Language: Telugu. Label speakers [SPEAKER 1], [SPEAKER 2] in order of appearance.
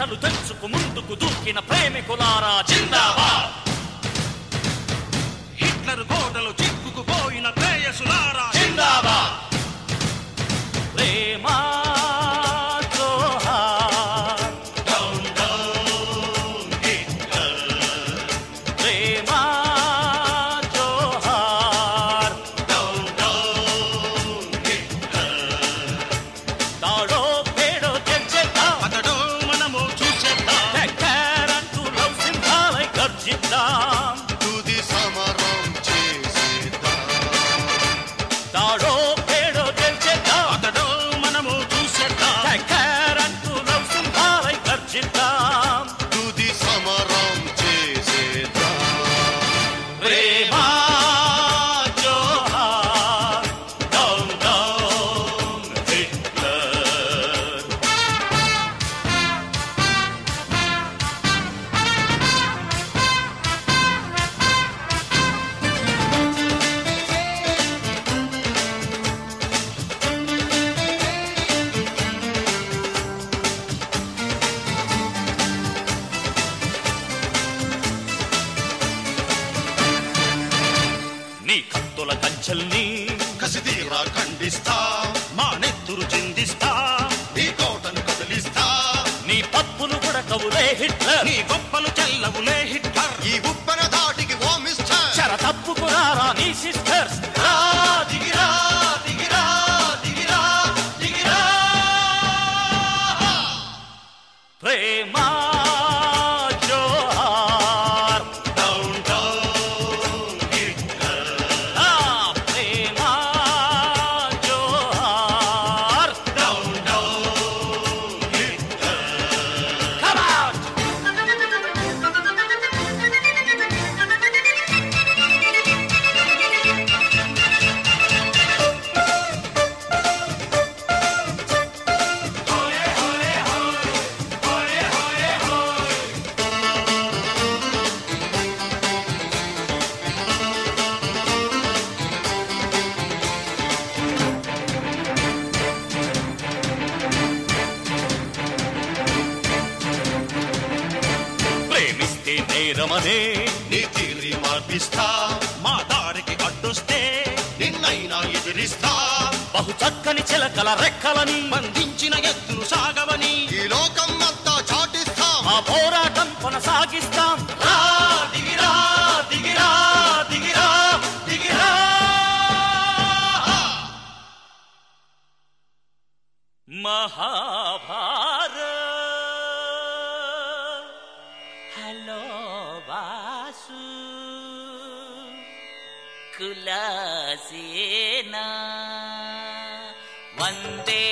[SPEAKER 1] మాటలు
[SPEAKER 2] తెలుసుకు ముందుకు దూకిన ప్రేమికులారా
[SPEAKER 1] జిందాబాద్! जिंदा కంచెల్ని
[SPEAKER 3] కసిదీరా ఖండిస్తా.
[SPEAKER 2] మా నెత్తురు చిందిస్తా.
[SPEAKER 3] నీ కోటను కదిలిస్తా.
[SPEAKER 1] నీ తప్పులు కూడా కవులే హిట్లర్.
[SPEAKER 2] నీ గొప్పలు చెల్లవులే హిట్లర్.
[SPEAKER 3] ఈ ఉప్పెన దాటికి ఓ మిస్టర్.
[SPEAKER 1] చర తప్పుకురారా నీ సిస్టర్స్. ప్రేమిస్తే నేరమనే?
[SPEAKER 3] నీ తీరి మార్పిస్తా.
[SPEAKER 2] మా దారికి అడ్డొస్తే
[SPEAKER 3] నిన్నైనా ఎదిరిస్తా.
[SPEAKER 1] బహు చక్కని చిలకల రెక్కలని
[SPEAKER 2] బంధించిన ఎత్తులు సాగవని
[SPEAKER 3] ఈ లోకం అంతా చాటిస్తా.
[SPEAKER 1] మా పోరాటం కొనసాగిస్తాం. రా దిగిరా దిగిరా దిగిరా దిగిరా. మహాభారత్ तुलसेन वन्दे